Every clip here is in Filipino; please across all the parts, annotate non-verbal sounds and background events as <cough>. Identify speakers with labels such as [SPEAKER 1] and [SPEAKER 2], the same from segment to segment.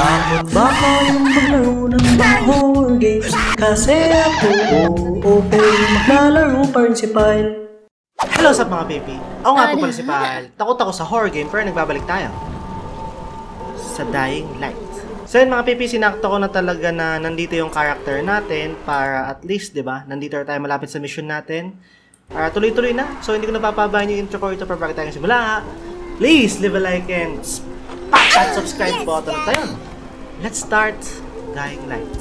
[SPEAKER 1] Hamon ba kayong maglaro ng mga horror games? Kasi ako, oo, okay, maglalaro principal.
[SPEAKER 2] Hello sa mga baby. Ako nga po pala si Pal. Takot ako sa horror game pero nagbabalik tayo. Sa Dying Light. So yun mga pipi, sinakto ko na talaga na nandito yung character natin para at least, di ba, nandito na tayo malapit sa mission natin. Para tuloy-tuloy na. So hindi ko napapabayan yung intro ko ito para bago tayo simula. Please, leave a like and smack that subscribe button at ayun. Let's start Dying Light.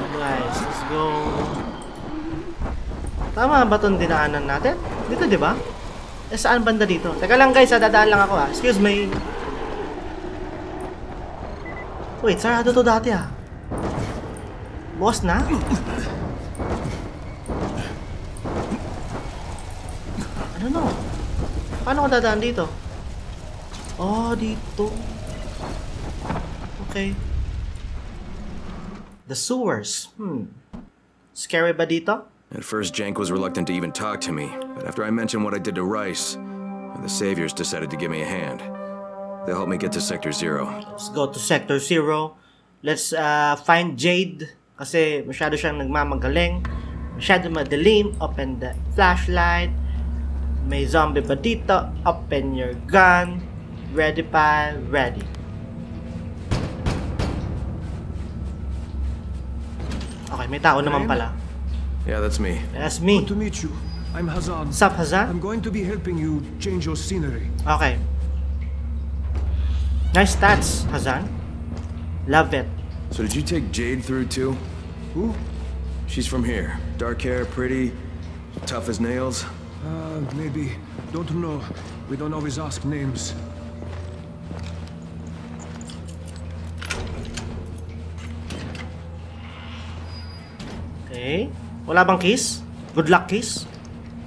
[SPEAKER 2] Okay, guys, let's go. Tama ba itong dinaanan natin? Dito, di ba? Eh, saan banda dito? Teka lang guys, ah, dadaan lang ako ah. Excuse me. Wait, sarado to dati ah. Boss na? Ano no? Paano ko dadaan dito? Oh, dito. Okay. The sewers. Hmm. Scary ba dito?
[SPEAKER 3] At first, Jank was reluctant to even talk to me, but after I mentioned what I did to Rice, the Saviors decided to give me a hand. They'll help me get to Sector Zero.
[SPEAKER 2] Let's go to Sector Zero. Let's uh, find Jade. Kasi masyado siyang nagmamagaling. Masyado madilim. Open the flashlight. May zombie ba dito? Open your gun. Ready pa? Ready. Okay, may tao naman pala.
[SPEAKER 3] Yeah, that's me.
[SPEAKER 2] That's me.
[SPEAKER 4] Good To meet you, I'm Hazan.
[SPEAKER 2] Sup, Hazan?
[SPEAKER 4] I'm going to be helping you change your scenery.
[SPEAKER 2] Okay. Nice stats, Hazan. Love it.
[SPEAKER 3] So did you take Jade through too?
[SPEAKER 4] Who?
[SPEAKER 3] She's from here. Dark hair, pretty, tough as nails.
[SPEAKER 4] Uh, maybe. Don't know. We don't always ask names.
[SPEAKER 2] Okay. Wala bang kiss? Good luck kiss?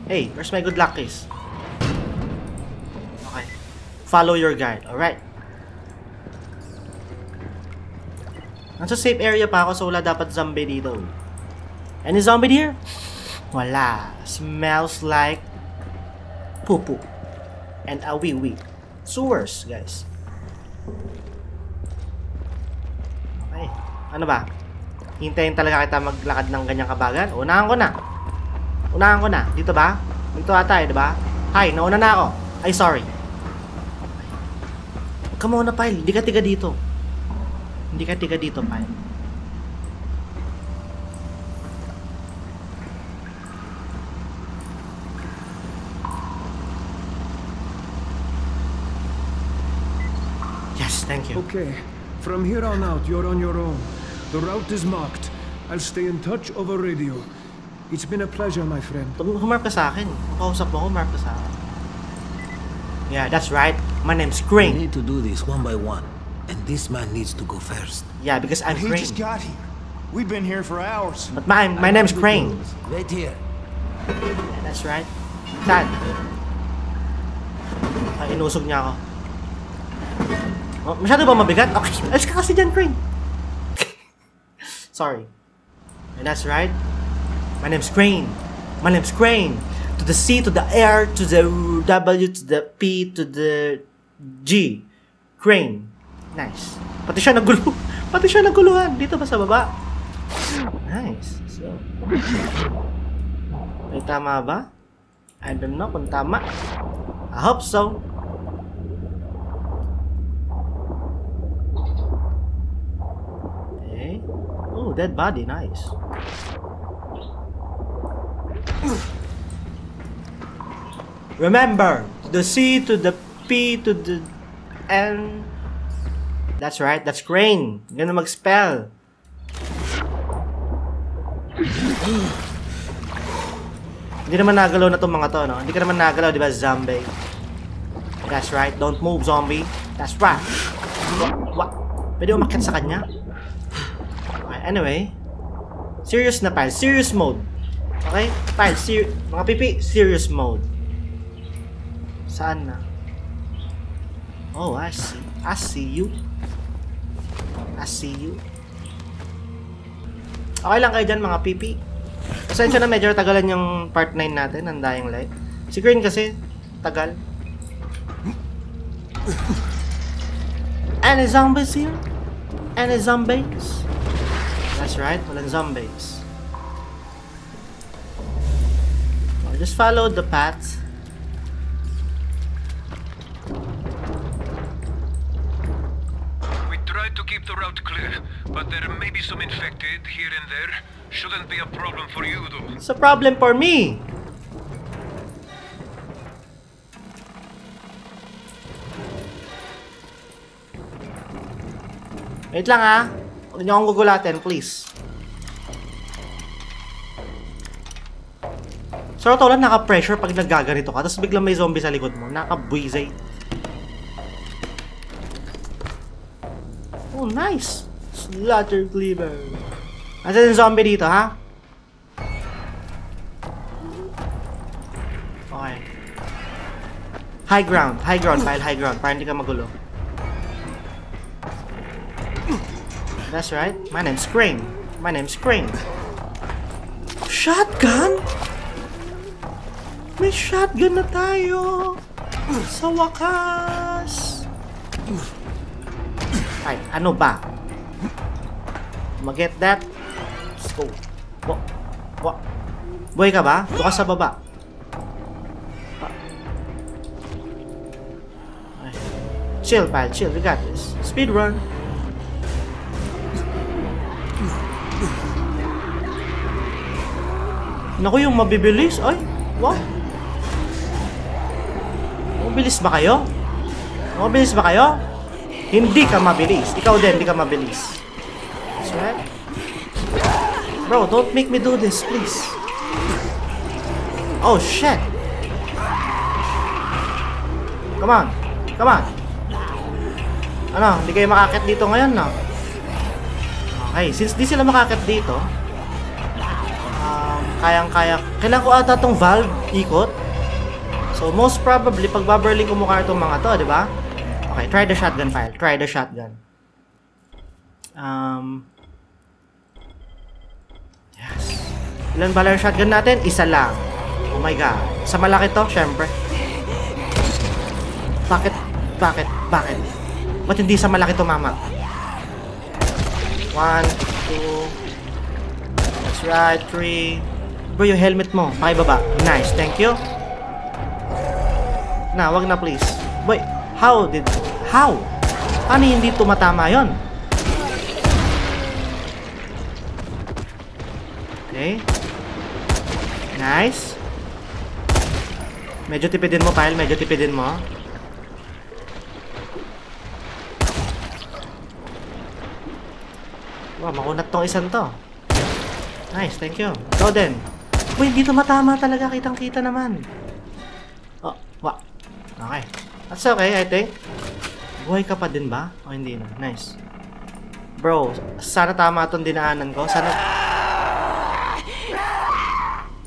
[SPEAKER 2] Hey, where's my good luck kiss? Okay. Follow your guide. Alright. Nasa safe area pa ako so wala dapat zombie dito. Any zombie here? Wala. Smells like poo-poo. And a wee-wee. Sewers, guys. Okay. Ano ba? Hintayin talaga kita maglakad ng ganyang kabagan. Unahan ko na. Unahan ko na. Dito ba? Dito ata eh, di ba? Hi, nauna na ako. Ay, sorry. Come on na, Pile. Hindi ka tiga dito. Hindi ka tiga dito, Pile. You.
[SPEAKER 4] Okay. From here on out, you're on your own. The route is marked. I'll stay in touch over radio. It's been a pleasure, my friend.
[SPEAKER 2] Tum- Humarap ka sa akin. Kung kausap mo, humarap ka sa akin. Yeah, that's right. My name's Crane.
[SPEAKER 5] We
[SPEAKER 2] Crane.
[SPEAKER 5] need to do this one by one. And this man needs to go first.
[SPEAKER 2] Yeah, because I'm
[SPEAKER 6] He
[SPEAKER 2] Crane.
[SPEAKER 6] just got here. We've been here for hours.
[SPEAKER 2] But my, my name's Crane.
[SPEAKER 5] Wait here.
[SPEAKER 2] Yeah, that's right. Saan? Ay, inusog niya ako. Oh, masyado ba mabigat? Okay, alis ka kasi dyan, Crane. Sorry. And that's right. My name's Crane. My name's Crane. To the C, to the R, to the W, to the P, to the G. Crane. Nice. Pati siya nagulo. <laughs> Pati siya naguluhan. Dito ba sa baba? Nice. So, may tama ba? I don't know kung tama. I hope so. Okay. Dead body. Nice. Remember, the C to the P to the N. That's right, that's crane. Ganun mag-spell. Hindi naman nagalaw na tong mga to, no? Hindi ka naman nagalaw, di ba, zombie? That's right, don't move, zombie. That's right. What? Pwede umakyat sa kanya? Anyway. Serious na pile. Serious mode. Okay? Pile, ser mga pipi, serious mode. Saan na? Oh, I see. I see you. I see you. Okay lang kayo dyan, mga pipi. Pasensya na medyo tagalan yung part 9 natin, ng Dying Light. Si Crane kasi, Tagal. Any zombies here? Any zombies? That's right, walang zombies. Oh, just follow the path.
[SPEAKER 7] We tried to keep the route clear, but there may be some infected here and there. Shouldn't be a problem for you, though.
[SPEAKER 2] It's a problem for me. Wait lang ah. Huwag niyo akong gugulatin, please. So, lang naka-pressure pag nagaganito ka, tapos biglang may zombie sa likod mo. Naka-buizay. Oh, nice! Slaughter Cleaver. Asa yung zombie dito, ha? Okay. High ground. High ground, file high ground. Para hindi ka magulo. That's right. My name's Crane. My name's Crane. Shotgun? May shotgun na tayo. Sa wakas. Ay, ano ba? Mag-get that? Let's go. Wa, wa. Buhay ka ba? Ka sa baba. Chill, pal. Chill. We got this. Speed Naku, yung mabibilis. Ay, wow. Mabilis ba kayo? Mabilis ba kayo? Hindi ka mabilis. Ikaw din, hindi ka mabilis. That's right. Bro, don't make me do this, please. Oh, shit. Come on. Come on. Ano, hindi kayo makakit dito ngayon, no? Okay, since di sila makakit dito, kayang-kaya, kailangan ko ata tong valve ikot. So, most probably, pag babarling ko mukha itong mga to, di ba? Okay, try the shotgun file. Try the shotgun. Um, yes. Ilan ba lang yung shotgun natin? Isa lang. Oh my god. Sa malaki to, syempre. Bakit? Bakit? Bakit? Ba't hindi sa malaki to, mama? One, two, that's right, three. Bro, yung helmet mo, pakibaba. Nice, thank you. Na, wag na please. Boy, how did... How? Paano hindi tumatama yon? Okay. Nice. Medyo tipidin mo, pile. Medyo tipidin mo. Wow, makunat tong isang to. Nice, thank you. Ikaw din. Uy, hindi tumatama talaga. Kitang-kita naman. Oh, wa. Okay. That's okay, I think. Buhay ka pa din ba? O hindi na? Nice. Bro, sana tama itong dinaanan ko. Sana...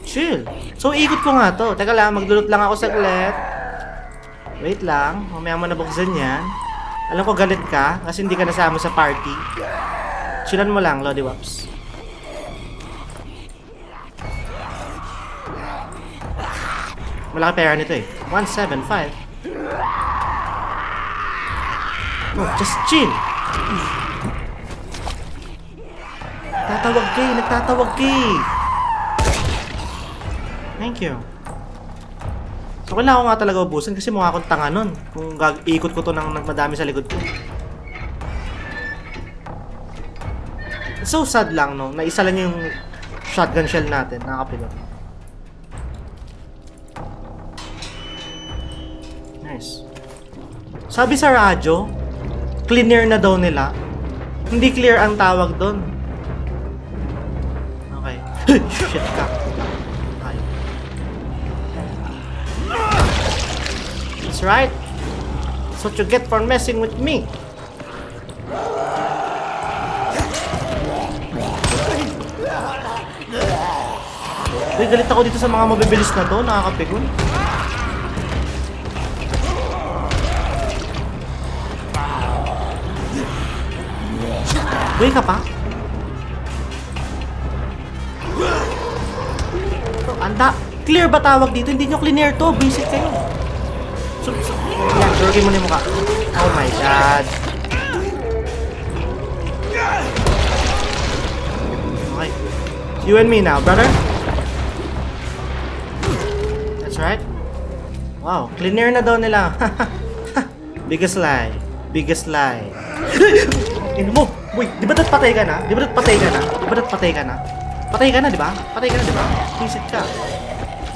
[SPEAKER 2] Chill. So, ikot ko nga to. Teka lang, magdulot lang ako saglit. Wait lang. Mamaya mo nabuksan yan. Alam ko galit ka kasi hindi ka nasama sa party. Chillan mo lang, Lodi Waps. Malaki pera nito eh. 175. Oh, just chill. Tatawag kay, nagtatawag kay. Thank you. So, kailangan ko nga talaga ubusin kasi mukha akong tanga nun. Kung ikot ko to ng nagmadami sa likod ko. So sad lang, no? Na isa lang yung shotgun shell natin, nakakapilot. Sabi sa radyo, cleaner na daw nila. Hindi clear ang tawag doon. Okay. <laughs> Shit ka. Okay. That's right. That's what you get for messing with me. Uy, galit ako dito sa mga mabibilis na to. Nakakapigon. Buhay ka pa? Bro, anda. Clear ba tawag dito? Hindi nyo clear to. Basic kayo. Lagay mo na yung mukha. Oh my god. Okay. You and me now, brother. That's right. Wow, cleaner na daw nila. <laughs> Biggest lie. Biggest lie. <laughs> Ino mo! Wait, di ba dat patay ka na? Di ba dat patay ka na? Di ba dat patay ka na? Patay ka na, di ba? Patay ka na, di ba? Visit ka.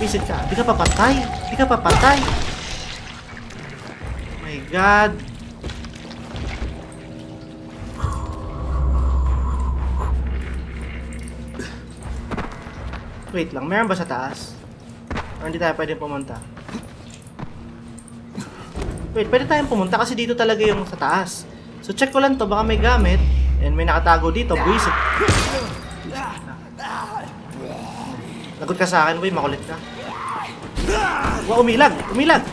[SPEAKER 2] Visit ka. Di ka pa patay. Di ka pa patay. My God. Wait lang, meron ba sa taas? Or hindi tayo pwedeng pumunta? Wait, pwede tayong pumunta kasi dito talaga yung sa taas. So check ko lang to, baka may gamit. And may nakatago dito, buwisit. Lagot ka sa akin, boy, makulit ka. Wow, umilag! Umilag!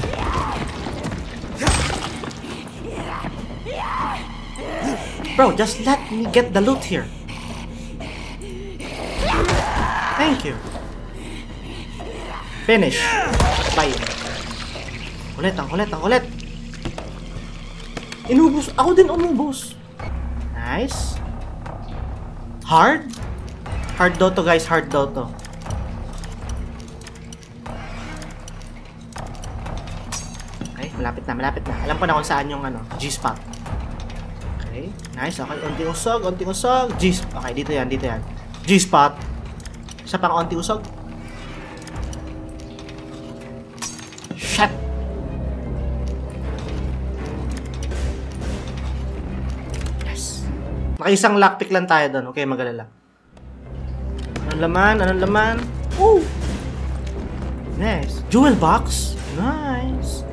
[SPEAKER 2] Bro, just let me get the loot here. Thank you. Finish. Bye. Ulit, ang kulit, ang kulit. Inubos. Ako din umubos. Nice. Hard? Hard daw to guys, hard daw to. Okay, malapit na, malapit na. Alam ko na kung saan yung ano, G-spot. Okay, nice. Okay, unting usog, unting usog. G Okay, dito yan, dito yan. G-spot. Isa pang unting usog. Nakaisang lockpick lang tayo doon. Okay, magalala. Anong laman? Anong laman? Oh! Nice. Jewel box? Nice.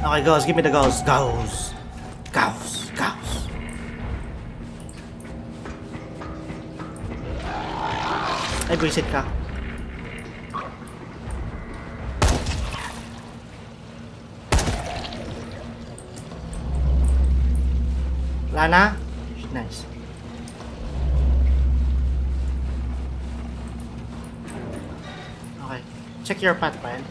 [SPEAKER 2] Okay, goes. Give me the goes. Goes. Goes. Goes. Ay, buisit ka. Wala na? Nice. Okay. Check your path, pal.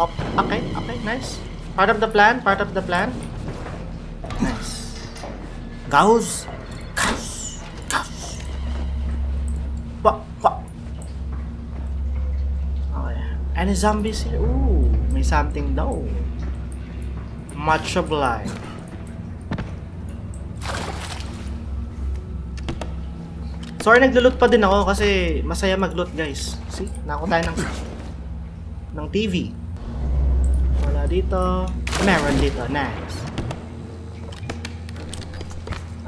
[SPEAKER 2] Up. Oh, okay, okay, nice. Part of the plan, part of the plan. Nice. Gauss. Any zombies here? Ooh, may something daw. Much obliged. Sorry, naglo-loot pa din ako kasi masaya mag-loot, guys. See? Nako tayo ng ng TV. Wala dito. Meron dito. Nice.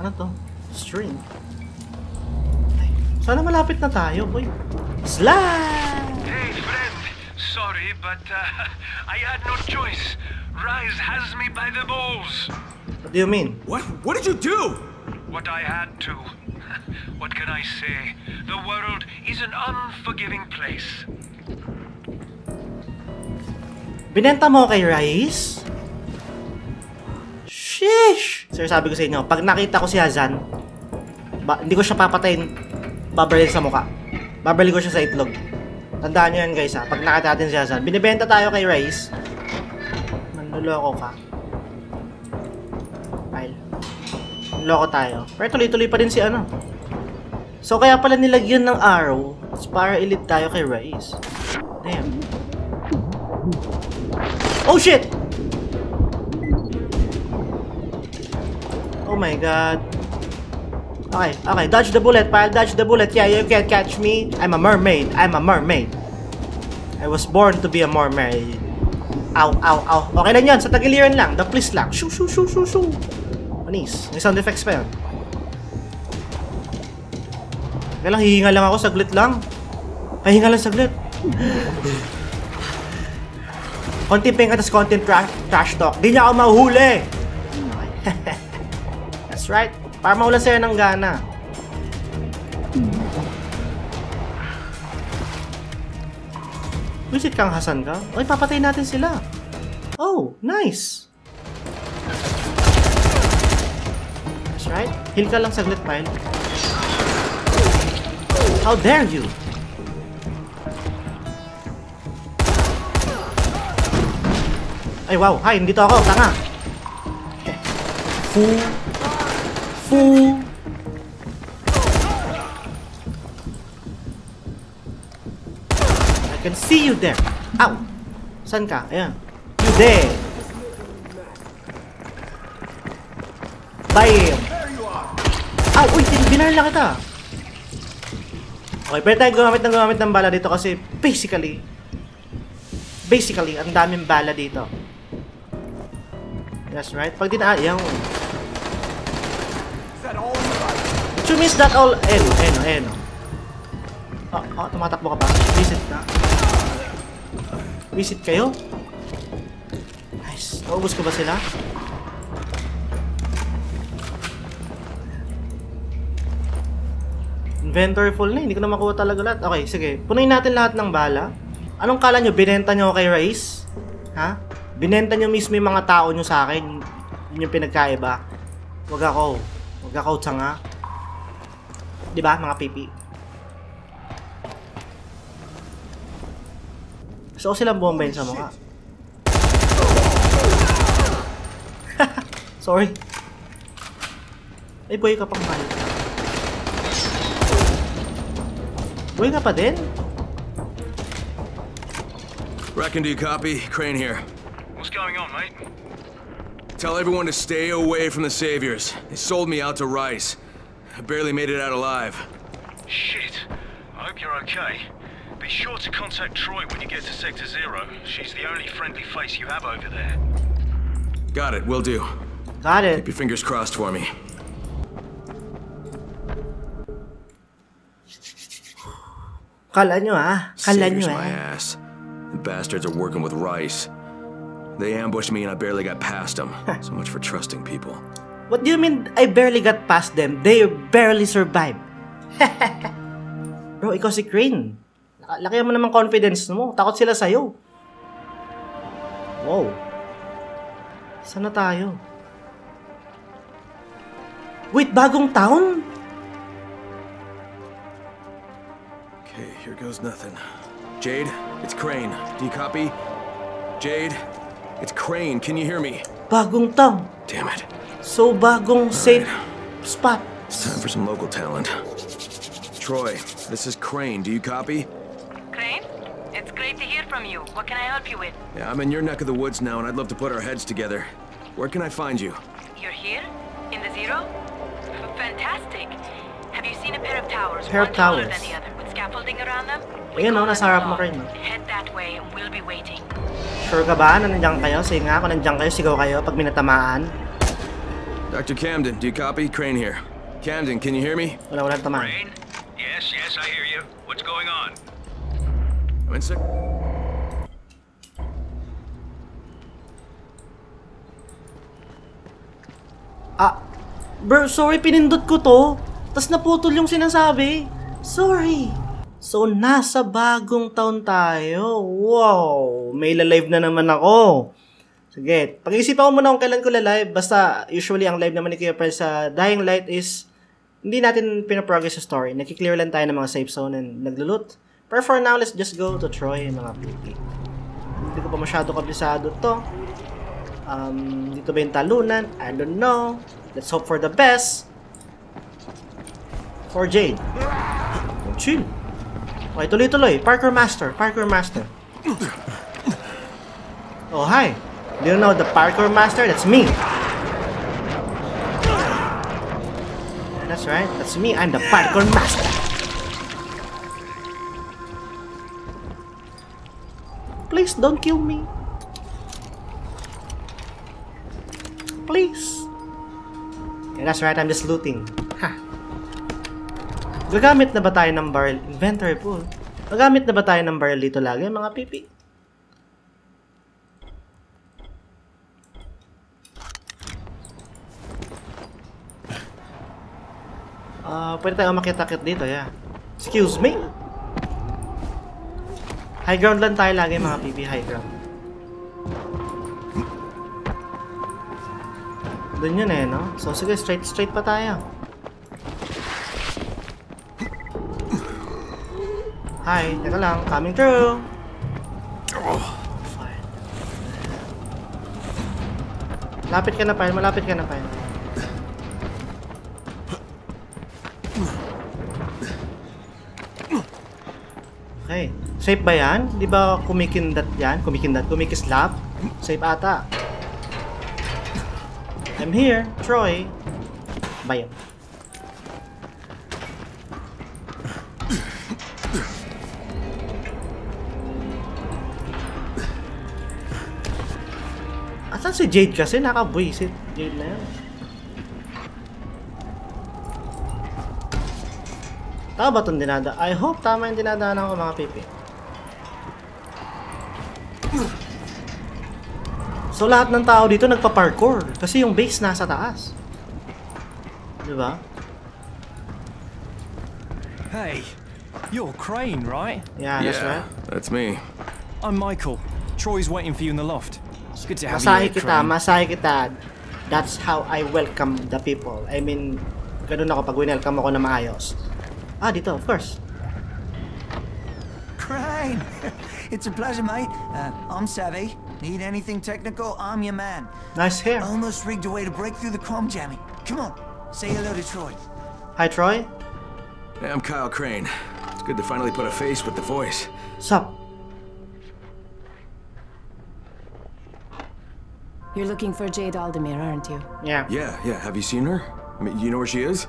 [SPEAKER 2] Ano to? String. Ay, sana malapit na tayo, boy. Slide!
[SPEAKER 7] Sorry, but uh, <laughs> I had no choice. Rise has me by the balls.
[SPEAKER 2] What do you mean?
[SPEAKER 6] What? What did you do?
[SPEAKER 7] What I had to. <laughs> What can I say? The world is an unforgiving place.
[SPEAKER 2] Binenta mo kay Rice? Sheesh! Sir, sabi ko sa inyo, pag nakita ko si Hazan, ba, hindi ko siya papatayin, babaril sa muka. Babaril ko siya sa itlog. Tandaan nyo yan guys ha, pag nakita natin si Hazan. Binibenta tayo kay Rice. Manluloko ka. Pile. Manluloko tayo. Pero tuloy-tuloy pa din si ano. So kaya pala nilagyan ng arrow para elite tayo kay Rice. Damn. Oh shit! Oh my god. Okay, okay. Dodge the bullet, pal. Dodge the bullet. Yeah, you can't catch me. I'm a mermaid. I'm a mermaid. I was born to be a mermaid. Ow, ow, ow. Okay lang yan. Sa tagiliran lang. The please lang. Shoo, shoo, shoo, shoo, shoo. Manis. May sound effects pa yun. Kaya lang, hihinga lang ako. Saglit lang. Pahinga lang saglit. <laughs> Konting ping at konting trash, trash talk. Di niya ako mahuhuli. Okay. <laughs> That's right. Para mawala sa'yo ng gana. Visit kang Hasan ka? Oy, papatay natin sila. Oh, nice. Right? Heal ka lang saglit, pile. How dare you? Ay, wow. Hi, nandito ako. Tanga. Fu. Fu. I can see you there. Ow. San ka? Ayan. You there. Bam. Ow, uy, binaril lang kita. Okay, pwede tayo gumamit ng gumamit ng bala dito kasi basically, basically, ang daming bala dito. That's right. Pag dinaan, yung... Which means that all... Ayun, ayun, ayun. Oh, oh, tumatakbo ka pa. Visit ka. Visit kayo? Nice. Naubos ko ba sila? Inventory full na, hindi ko na makuha talaga lahat. Okay, sige. Punuin natin lahat ng bala. Anong kala nyo? Binenta nyo kay Rice? Ha? Binenta nyo mismo yung mga tao nyo sa akin. Yun yung pinagkaiba. Huwag ako. Huwag ako, tsanga. Di ba, mga pipi? Gusto ko silang bombayin sa mukha. <laughs> Sorry. Ay, boy ka pang mahal. Boy ka pa din?
[SPEAKER 3] Reckon, do you copy? Crane here.
[SPEAKER 7] What's going on, mate?
[SPEAKER 3] Tell everyone to stay away from the Saviors. They sold me out to Rice. I barely made it out alive.
[SPEAKER 7] Shit. I hope you're okay. Be sure to contact Troy when you get to Sector Zero. She's the only friendly face you have over there.
[SPEAKER 3] Got it, will do.
[SPEAKER 2] Got it.
[SPEAKER 3] Keep your fingers crossed for me.
[SPEAKER 2] Kala nyo ah. Kala nyo
[SPEAKER 3] Saviors my
[SPEAKER 2] ah.
[SPEAKER 3] ass. The bastards are working with Rice. They ambushed me and I barely got past them. so much for trusting people.
[SPEAKER 2] What do you mean I barely got past them? They barely survived. <laughs> Bro, ikaw si Crane. Laki mo naman confidence mo. Takot sila sa'yo. Wow. Saan na tayo? Wait, bagong town?
[SPEAKER 3] Okay, here goes nothing. Jade, it's Crane. Do you copy? Jade, it's Crane. Can you hear me?
[SPEAKER 2] Bagong town.
[SPEAKER 3] Damn it.
[SPEAKER 2] So, bagong safe spot.
[SPEAKER 3] It's time for some local talent. Troy, this is Crane. Do you copy?
[SPEAKER 8] Crane? It's great to hear from you. What can I help you with?
[SPEAKER 3] Yeah, I'm in your neck of the woods now, and I'd love to put our heads together. Where can I find you?
[SPEAKER 8] You're here? In the Zero? Fantastic. Have you seen a pair of towers,
[SPEAKER 2] Pair of
[SPEAKER 8] one taller
[SPEAKER 2] towers.
[SPEAKER 8] than the other, with scaffolding around them?
[SPEAKER 2] Ayan,
[SPEAKER 8] call
[SPEAKER 2] oh,
[SPEAKER 8] them
[SPEAKER 2] nasa harap mo,
[SPEAKER 8] Dawn.
[SPEAKER 2] Crane.
[SPEAKER 8] Head that way and we'll be waiting.
[SPEAKER 2] Sure ka ba na nandiyan kayo? Sige nga, kung nandiyan kayo, sigaw kayo pag minatamaan.
[SPEAKER 3] Dr. Camden, do you copy? Crane here. Camden, can you hear me?
[SPEAKER 2] Wala, walang tamaan.
[SPEAKER 7] Rain? Yes, yes, I hear you. What's going on?
[SPEAKER 3] I'm in sec-
[SPEAKER 2] Ah, bro, sorry, pinindot ko to. Tapos naputol yung sinasabi. Sorry. So, nasa bagong taon tayo. Wow, may live na naman ako. Sige, pag-iisipan ko muna kung kailan ko live. Basta, usually, ang live naman ni Kuya Pel sa Dying Light is hindi natin pinaprogress sa story. Nakiklear lang tayo ng mga safe zone and naglulut. Pero for now, let's just go to Troy, mga PP. Hindi ko pa masyado kabisado to. Um, dito ba yung talunan? I don't know. Let's hope for the best. For Jade. Oh, chill. Okay, tuloy-tuloy. Parkour Master. Parkour Master. Oh, hi. Do you know the Parkour Master? That's me. That's right. That's me. I'm the Parkour Master. Please don't kill me. Please. Yeah, that's right. I'm just looting. Ha. Gagamit na ba tayo ng barrel? Inventory pool. Gagamit na ba tayo ng barrel dito lagi, mga pipi? Ah, pwede tayo umakyat-akyat dito, yeah. Excuse me? High ground lang tayo lagi, mga pipi. High ground. Doon yun eh, no? So sige, straight straight pa tayo. Hi, teka lang, coming through. Fine. Lapit ka na, Pyle. Malapit ka na, Pyle. Safe ba yan? Di ba kumikindat yan? Kumikindat? Kumikislap? Safe ata. I'm here, Troy. Ba yun? Asan si Jade kasi? Naka-buisit. Jade na yan. Tama ba itong dinada? I hope tama yung dinadaanan ko mga pipi. So lahat ng tao dito nagpa-parkour kasi yung base nasa taas. 'Di ba?
[SPEAKER 6] Hey, you're Crane, right?
[SPEAKER 2] Yeah, that's
[SPEAKER 3] yeah,
[SPEAKER 2] right.
[SPEAKER 3] that's me.
[SPEAKER 6] I'm Michael. Troy's waiting for you in the loft. It's good to have
[SPEAKER 2] Masahe
[SPEAKER 6] you here,
[SPEAKER 2] kita,
[SPEAKER 6] Crane.
[SPEAKER 2] masahe kita. That's how I welcome the people. I mean, ganun ako pag welcome ako na maayos. Ah, dito, of course.
[SPEAKER 9] Crane! <laughs> it's a pleasure, mate. Uh, I'm Savvy. Need anything technical? I'm your man.
[SPEAKER 2] Nice hair.
[SPEAKER 9] Almost rigged a way to break through the chrome jamming. Come on, say hello to Troy.
[SPEAKER 2] Hi, Troy.
[SPEAKER 3] Hey, I'm Kyle Crane. It's good to finally put a face with the voice.
[SPEAKER 2] Sup?
[SPEAKER 10] You're looking for Jade Aldemir, aren't you?
[SPEAKER 2] Yeah.
[SPEAKER 3] Yeah, yeah. Have you seen her? I mean, you know where she is?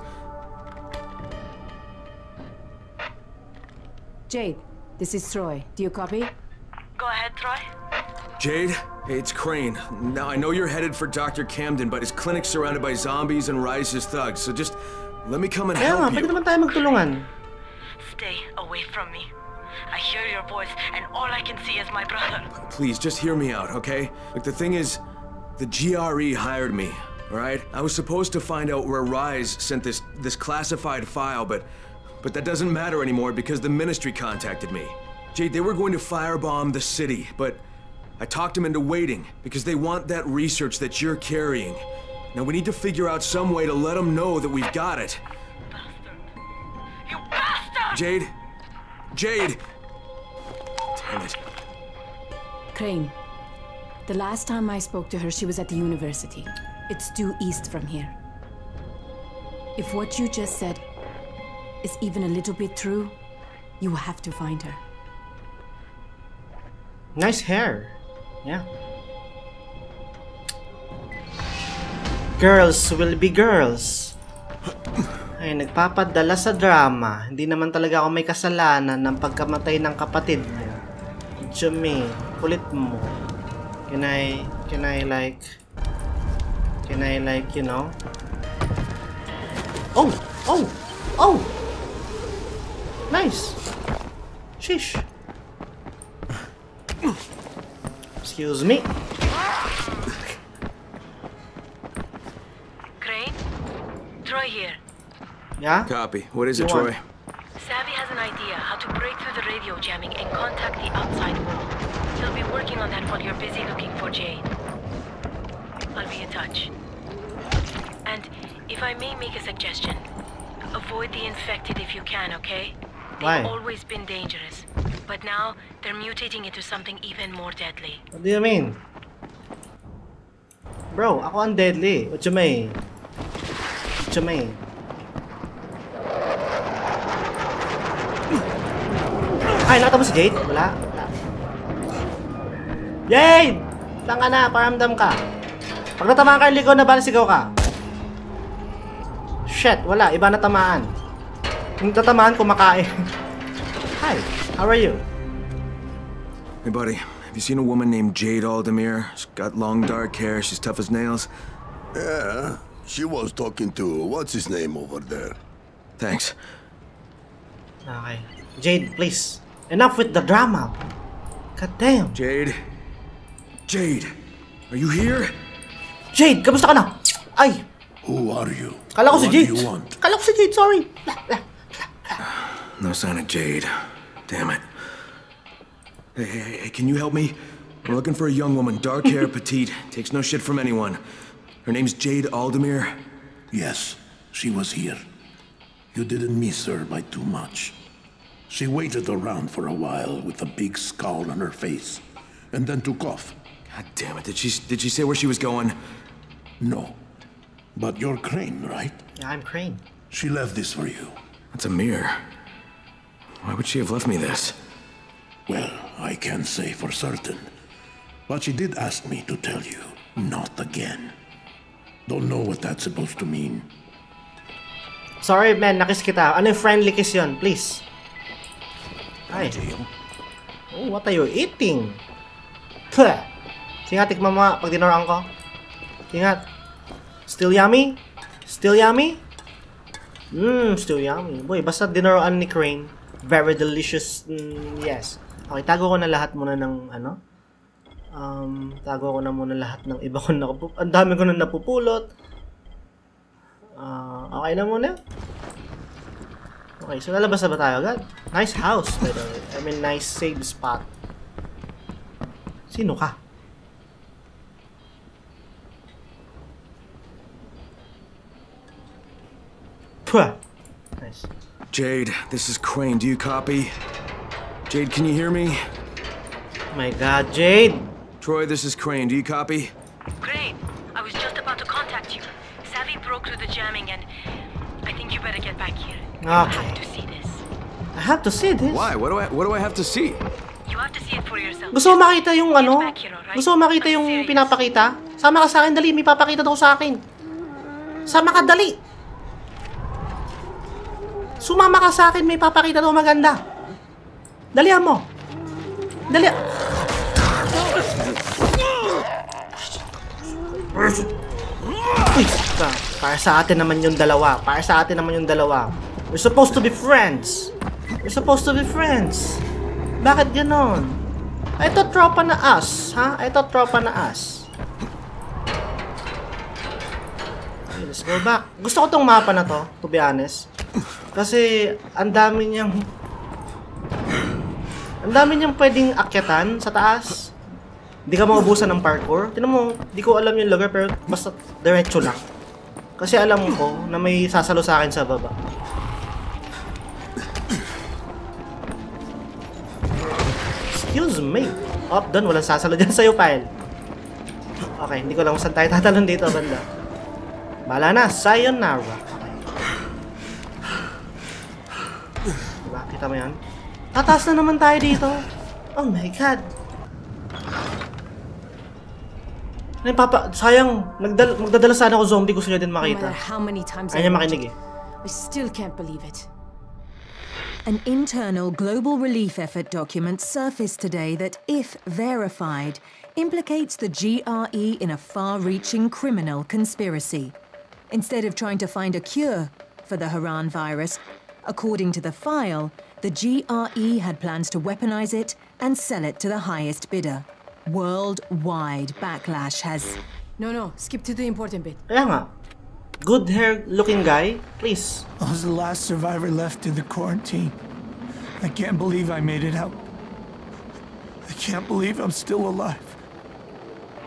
[SPEAKER 10] Jade, this is Troy. Do you copy?
[SPEAKER 8] Go ahead, Troy.
[SPEAKER 3] Jade, hey, it's Crane. Now, I know you're headed for Dr. Camden, but his clinic's surrounded by zombies and Rise's thugs, so just let me come and
[SPEAKER 2] Kaya nga,
[SPEAKER 3] help
[SPEAKER 2] pwede
[SPEAKER 3] you.
[SPEAKER 2] naman tayo magtulungan.
[SPEAKER 8] Stay away from me. I hear your voice, and all I can see is my brother.
[SPEAKER 3] Please, just hear me out, okay? Like, the thing is, the GRE hired me, alright? I was supposed to find out where Rise sent this, this classified file, but, but that doesn't matter anymore because the Ministry contacted me. Jade, they were going to firebomb the city, but I talked them into waiting because they want that research that you're carrying. Now, we need to figure out some way to let them know that we've got it.
[SPEAKER 8] Bastard. You bastard!
[SPEAKER 3] Jade? Jade! Damn it.
[SPEAKER 10] Crane. The last time I spoke to her, she was at the university. It's due east from here. If what you just said is even a little bit true, you have to find her.
[SPEAKER 2] Nice hair. Yeah. Girls will be girls. <clears throat> Ay, nagpapadala sa drama. Hindi naman talaga ako may kasalanan ng pagkamatay ng kapatid mo. Jimmy, kulit mo. Can I, can I like, can I like, you know? Oh! Oh! Oh! Nice! Sheesh! Excuse me.
[SPEAKER 8] Crane? Troy here.
[SPEAKER 2] Yeah?
[SPEAKER 3] Copy. What is it,
[SPEAKER 2] Go on.
[SPEAKER 3] Troy?
[SPEAKER 8] Savvy has an idea how to break through the radio jamming and contact the outside world. He'll be working on that while you're busy looking for Jade. I'll be in touch. And if I may make a suggestion, avoid the infected if you can, okay? They've
[SPEAKER 2] Why?
[SPEAKER 8] always been dangerous. But now, they're mutating into something even more deadly.
[SPEAKER 2] What do you mean? Bro, ako ang deadly. What you mean? What you mean? Ay, nakita mo si Jade? Wala? Jade! Saan ka na? Paramdam ka. Pag natamaan ka yung ligaw na sigaw ka. Shit, wala. Iba na tamaan. Yung tatamaan, kumakain. <laughs> Hi, how are you?
[SPEAKER 3] Hey, buddy, have you seen a woman named Jade Aldemir? She's got long dark hair, she's tough as nails.
[SPEAKER 11] Yeah, she was talking to what's his name over there.
[SPEAKER 3] Thanks.
[SPEAKER 2] Okay. Jade, please. Enough with the drama. God damn.
[SPEAKER 3] Jade? Jade, are you here?
[SPEAKER 2] Jade, kamusta ka na? Ay,
[SPEAKER 11] Who are you?
[SPEAKER 2] kala ko si
[SPEAKER 11] what
[SPEAKER 2] Jade.
[SPEAKER 11] do you want?
[SPEAKER 2] Kala ko si Jade, sorry.
[SPEAKER 3] No sign of Jade. Damn it. Hey, hey, hey, hey, can you help me? I'm looking for a young woman, dark hair, <laughs> petite, takes no shit from anyone. Her name's Jade Aldemir?
[SPEAKER 11] Yes, she was here. You didn't miss her by too much. She waited around for a while with a big scowl on her face, and then took off.
[SPEAKER 3] God damn it, did she, did she say where she was going?
[SPEAKER 11] No. But you're Crane, right?
[SPEAKER 2] Yeah, I'm Crane.
[SPEAKER 11] She left this for you.
[SPEAKER 3] That's a mirror. Why would she have left me this?
[SPEAKER 11] Well, I can't say for certain. But she did ask me to tell you, not again. Don't know what that's supposed to mean.
[SPEAKER 2] Sorry, man, nakis kita. Ano yung friendly kiss yun? Please. Ay. Oh, what are you eating? Puh! Singa, tikman mo nga pag dinuraan ko. Singa. Still yummy? Still yummy? Mmm, still yummy. Boy, basta dinuraan ni Crane. Very delicious. Mm, yes. Okay, tago ko na lahat muna ng ano. Um, tago ko na muna lahat ng iba ko na Ang dami ko na napupulot. Ah, okay na muna. Okay, so lalabas na ba tayo agad? Nice house, by the way. I mean, nice save spot. Sino ka? Puh! Nice.
[SPEAKER 3] Jade, this is Crane. Do you copy? Jade, can you hear me?
[SPEAKER 2] My god, Jade!
[SPEAKER 3] Troy, this is Crane. Do you copy?
[SPEAKER 8] Crane, I was just about to contact you. Savvy broke through the jamming and I think you better get back here. You
[SPEAKER 2] Okay.
[SPEAKER 8] have to see this.
[SPEAKER 2] I have to see this.
[SPEAKER 3] Why? What do I what do I have to see?
[SPEAKER 8] You have to see it for yourself.
[SPEAKER 2] Gusto mo makita yung ano? Gusto mo makita yung pinapakita? Sama ka sa akin, dali. May papakita daw sa akin. Sama ka, dali. Sumama ka sa akin, may papakita daw maganda. Dalihan mo. Dali. Uy, pa- para sa atin naman yung dalawa. Para sa atin naman yung dalawa. We're supposed to be friends. We're supposed to be friends. Bakit ganon? I thought tropa na us, ha? I thought tropa na us. Okay, let's go back. Gusto ko tong mapa na to, to be honest. Kasi, ang dami niyang... Ang dami niyang pwedeng akyatan sa taas. Hindi ka maubusan ng parkour. Tinan mo, di ko alam yung lugar pero basta diretso lang. Kasi alam ko na may sasalo sa akin sa baba. Excuse me. Oh, doon. Walang sasalo dyan sa'yo, pile. Okay, hindi ko lang kung saan tayo tatalon dito, banda. Bala na. Sayonara. Kita mo yan? Tataas na naman tayo dito. Oh my God. Yung papa, sayang, nagdal, magdadala sana ako zombie, gusto niya din makita. Ayaw niya makinig eh.
[SPEAKER 10] I still can't believe it.
[SPEAKER 12] An internal global relief effort document surfaced today that, if verified, implicates the GRE in a far reaching criminal conspiracy. Instead of trying to find a cure for the Haran virus, according to the file, the GRE had plans to weaponize it and sell it to the highest bidder. Worldwide backlash has.
[SPEAKER 10] No, no, skip to the important bit.
[SPEAKER 2] Kaya nga. Good hair looking guy, please.
[SPEAKER 13] I was the last survivor left in the quarantine. I can't believe I made it out. I can't believe I'm still alive.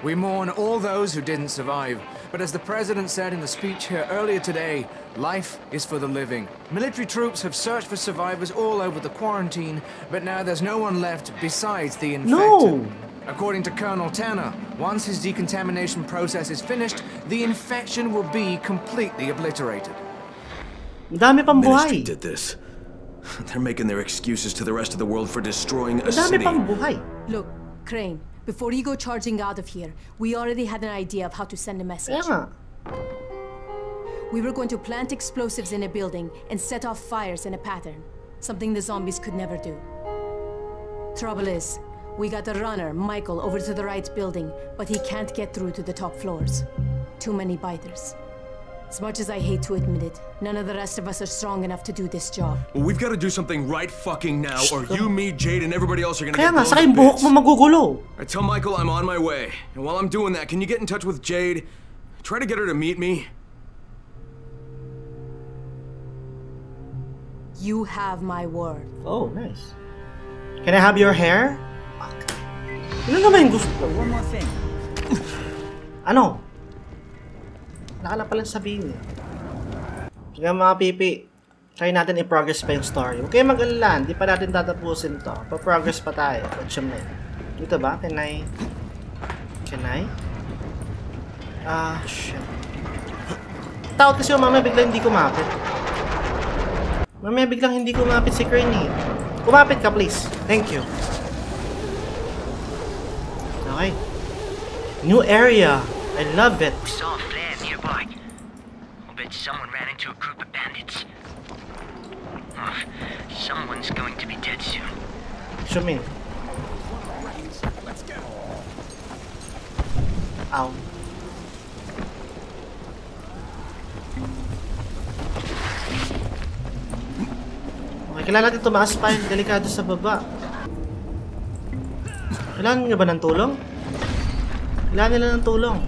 [SPEAKER 14] We mourn all those who didn't survive. But as the President said in the speech here earlier today, life is for the living. Military troops have searched for survivors all over the quarantine, but now there's no one left besides the infected.
[SPEAKER 2] No!
[SPEAKER 14] According to Colonel Tanner, once his decontamination process is finished, the infection will be completely obliterated.
[SPEAKER 2] Ang dami pang
[SPEAKER 3] Ministry
[SPEAKER 2] buhay.
[SPEAKER 3] did this. They're making their excuses to the rest of the world for destroying a
[SPEAKER 2] dami
[SPEAKER 3] city.
[SPEAKER 2] pang buhay.
[SPEAKER 10] Look, Crane, before you go charging out of here, we already had an idea of how to send a message.
[SPEAKER 2] Kaya nga.
[SPEAKER 10] We were going to plant explosives in a building and set off fires in a pattern, something the zombies could never do. Trouble is, we got the runner, Michael, over to the right building, but he can't get through to the top floors. Too many biters. As much as I hate to admit it, none of the rest of us are strong enough to do this job.
[SPEAKER 3] Well, we've got to do something right fucking now, or you, me, Jade, and everybody else are gonna
[SPEAKER 2] Kaya
[SPEAKER 3] get
[SPEAKER 2] nga,
[SPEAKER 3] blown
[SPEAKER 2] saka
[SPEAKER 3] to
[SPEAKER 2] yung buhok
[SPEAKER 3] bits.
[SPEAKER 2] mo magugulo.
[SPEAKER 3] I tell Michael I'm on my way, and while I'm doing that, can you get in touch with Jade? Try to get her to meet me.
[SPEAKER 10] You have my word.
[SPEAKER 2] Oh, nice. Can I have your hair? Fuck. Ano naman yung gusto?
[SPEAKER 9] One more thing.
[SPEAKER 2] Ano? Wala ka na palang sabihin eh. Sige mga pipi, try natin i-progress pa yung story. Huwag kayo mag-alala, hindi pa natin tatapusin to. Pa-progress pa tayo. Watch mo Dito ba? Can I... Can I? Ah, shit. Takot kasi yung mamaya biglang hindi kumapit. Mamaya biglang hindi kumapit si Crane eh. Kumapit ka please. Thank you. Okay. New area. I love it.
[SPEAKER 15] We saw a flare nearby. I'll bet someone ran into a group of bandits. Oh, someone's going to be dead soon.
[SPEAKER 2] Show me. Ow. Okay, kailangan natin tumaas pa yung delikado sa baba. Kailangan nga ba ng tulong? Kailangan nila ng tulong.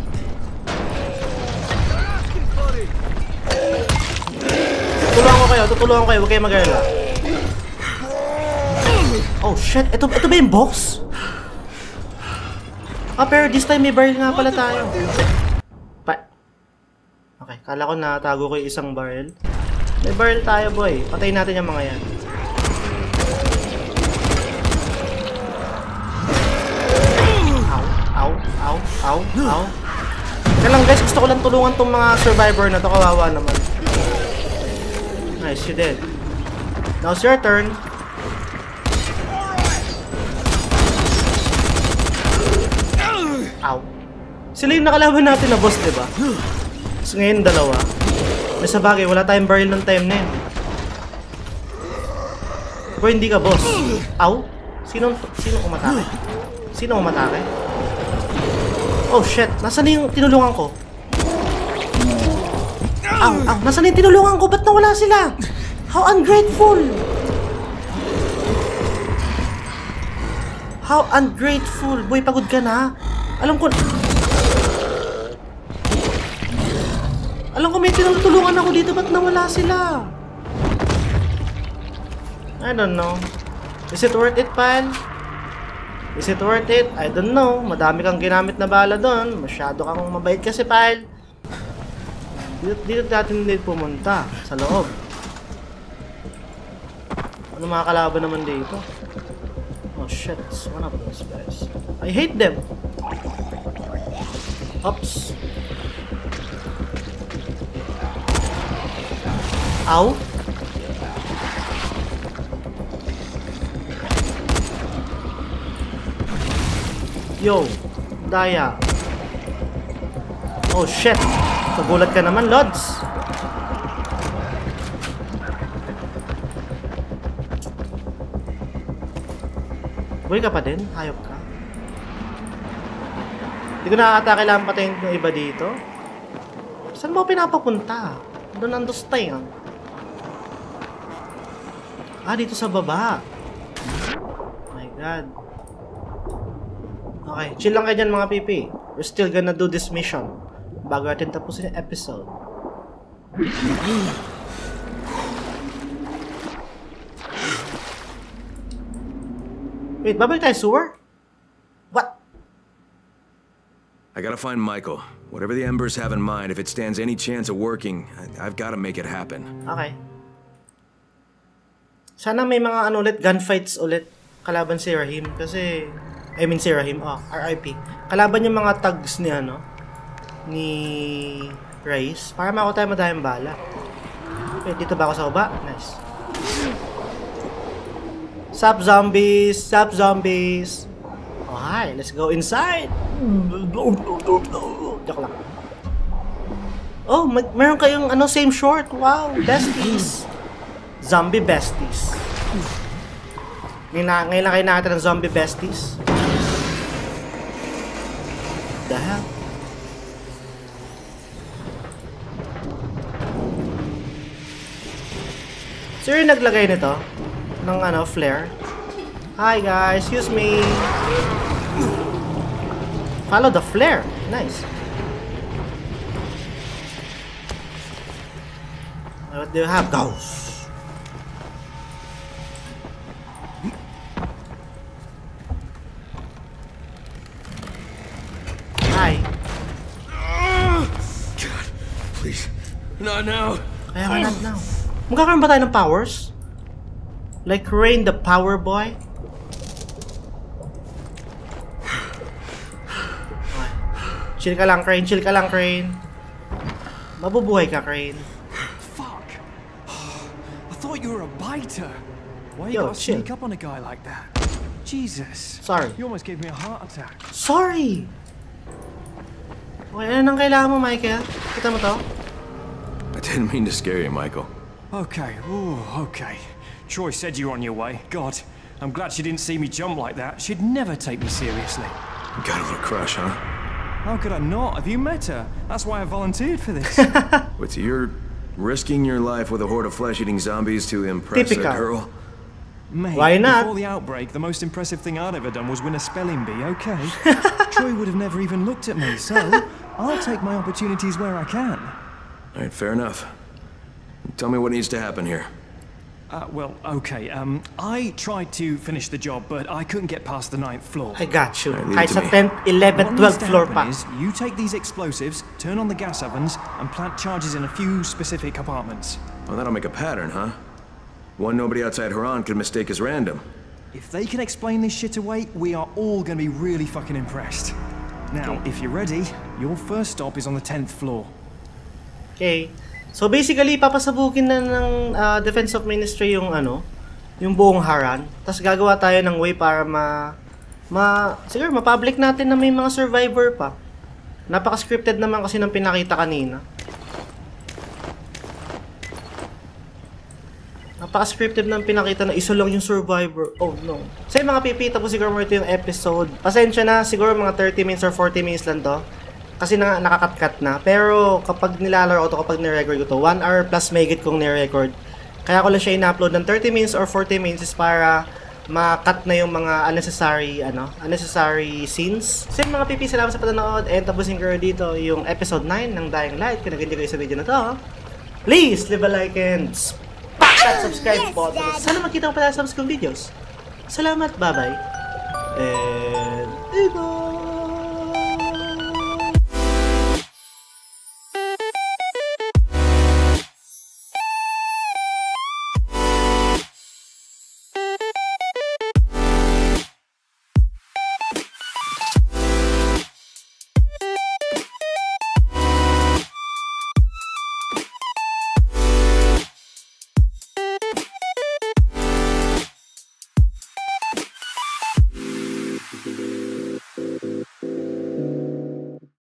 [SPEAKER 2] Tutulungan ko kayo, tutulungan ko kayo, huwag kayo mag-alala. Oh shit, ito, ito ba yung box? Ah, pero this time may barrel nga pala tayo. Pa okay, kala ko natago ko yung isang barrel. May barrel tayo boy, patayin natin yung mga yan. Ow, ow. Kaya lang guys, gusto ko lang tulungan tong mga survivor na to, kawawa naman. Nice, you did. Now it's your turn. Ow. Sila yung nakalaban natin na boss, di ba? So ngayon, dalawa. May sa wala tayong barrel ng time na yun. Pero hindi ka boss. Ow. Sino, sino umatake? Sino umatake? Oh shit, nasaan na yung tinulungan ko? Ow, ow, nasaan na yung tinulungan ko? Ba't nawala sila? How ungrateful! How ungrateful! Boy, pagod ka na. Alam ko... Alam ko may tinutulungan ako dito, ba't nawala sila? I don't know. Is it worth it, pal? Is it worth it? I don't know. Madami kang ginamit na bala doon. Masyado kang mabait kasi, pal. Dito, dito natin din pumunta. Sa loob. Ano mga kalaban naman dito? Oh shit, it's one of those guys. I hate them. Oops. Ow. Yo, Daya. Oh shit. Nagulat ka naman, Lods. Buhay ka pa din? Hayop ka? Hindi ko nakakatake lang patayin ng iba dito. Saan mo pinapapunta? Doon ang dostay ah. Ah, dito sa baba. Oh my god. Okay, chill lang kayo dyan mga pipi. We're still gonna do this mission. Bago natin tapusin yung episode. Wait, babalik tayo sewer? What?
[SPEAKER 3] I gotta find Michael. Whatever the Embers have in mind, if it stands any chance of working, I I've gotta make it happen.
[SPEAKER 2] Okay. Sana may mga ano ulit, gunfights ulit kalaban si Rahim kasi I mean si Rahim, oh, RIP. Kalaban yung mga thugs ni ano ni Rice para mako tayo madayang bala. Okay, dito ba ako sa baba? Nice. Sup zombies, sup zombies. Oh, hi, let's go inside. Joke lang. Oh, mag meron kayong ano same short. Wow, besties. Zombie besties. Ngayon, ngayon lang kayo nakita ng zombie besties. The hell? Yung naglagay nito ng ano, flare. Hi guys, excuse me. Follow the flare. Nice. What do you have? Ghosts.
[SPEAKER 3] Now.
[SPEAKER 2] Kaya nga not now. Magkakaroon ba tayo ng powers? Like Rain the Power Boy? Okay. <sighs> Chill ka lang, Crane. Chill ka lang, Crane. Mabubuhay ka, Crane.
[SPEAKER 6] Fuck. <sighs> I thought you were a biter. Why you
[SPEAKER 2] Yo,
[SPEAKER 6] gotta
[SPEAKER 2] chill.
[SPEAKER 6] sneak up on a guy like that? Jesus.
[SPEAKER 2] Sorry.
[SPEAKER 6] You almost gave me a heart attack.
[SPEAKER 2] Sorry! Okay, ano nang kailangan mo, Michael? Kita mo to?
[SPEAKER 3] I didn't mean to scare you, Michael.
[SPEAKER 6] Okay, ooh, okay. Troy said you were on your way. God, I'm glad she didn't see me jump like that. She'd never take me seriously.
[SPEAKER 3] You got a little crush, huh?
[SPEAKER 6] How could I not? Have you met her? That's why I volunteered for this. <laughs>
[SPEAKER 3] What's you're risking your life with a horde of flesh-eating zombies to impress
[SPEAKER 2] Typical.
[SPEAKER 3] a girl?
[SPEAKER 6] Mate,
[SPEAKER 2] Why not?
[SPEAKER 6] before the outbreak, the most impressive thing I'd ever done was win a spelling bee, okay? <laughs> Troy would have never even looked at me, so I'll take my opportunities where I can.
[SPEAKER 3] All right, fair enough. Tell me what needs to happen here.
[SPEAKER 6] Uh, well, okay, um, I tried to finish the job, but I couldn't get past the ninth floor.
[SPEAKER 2] I got you.
[SPEAKER 3] Alright, leave
[SPEAKER 2] Kahit
[SPEAKER 3] it
[SPEAKER 2] sa
[SPEAKER 3] to me.
[SPEAKER 2] 10th, 11th,
[SPEAKER 6] What needs
[SPEAKER 2] 12th
[SPEAKER 6] to
[SPEAKER 2] floor
[SPEAKER 6] happen
[SPEAKER 2] pa.
[SPEAKER 6] is you take these explosives, turn on the gas ovens, and plant charges in a few specific apartments.
[SPEAKER 3] Well, that'll make a pattern, huh? One nobody outside Haran could mistake as random.
[SPEAKER 6] If they can explain this shit away, we are all gonna be really fucking impressed. Now, if you're ready, your first stop is on the 10th floor.
[SPEAKER 2] Okay. So basically, papasabukin na ng ah, Defense of Ministry yung ano, yung buong Haran. Tapos gagawa tayo ng way para ma ma siguro ma-public natin na may mga survivor pa. Napaka-scripted naman kasi ng pinakita kanina. Napaka-scripted ng pinakita na isa lang yung survivor. Oh no. So mga pipi, tapos siguro mo ito yung episode. Pasensya na, siguro mga 30 minutes or 40 minutes lang to. Kasi na, nakakat-cut na. Pero kapag nilalaro to, kapag nirecord ko to, 1 hour plus megit kong nirecord. Kaya ko lang siya in-upload ng 30 minutes or 40 minutes is para ma-cut na yung mga unnecessary, ano, unnecessary scenes. So mga pipi, salamat sa panonood. And tapusin ko dito yung episode 9 ng Dying Light. Kung nag-enjoy kayo sa video na to, please leave a like and smack that subscribe button. Sana makita ko pala sa subscribe videos. Salamat, bye-bye. And, bye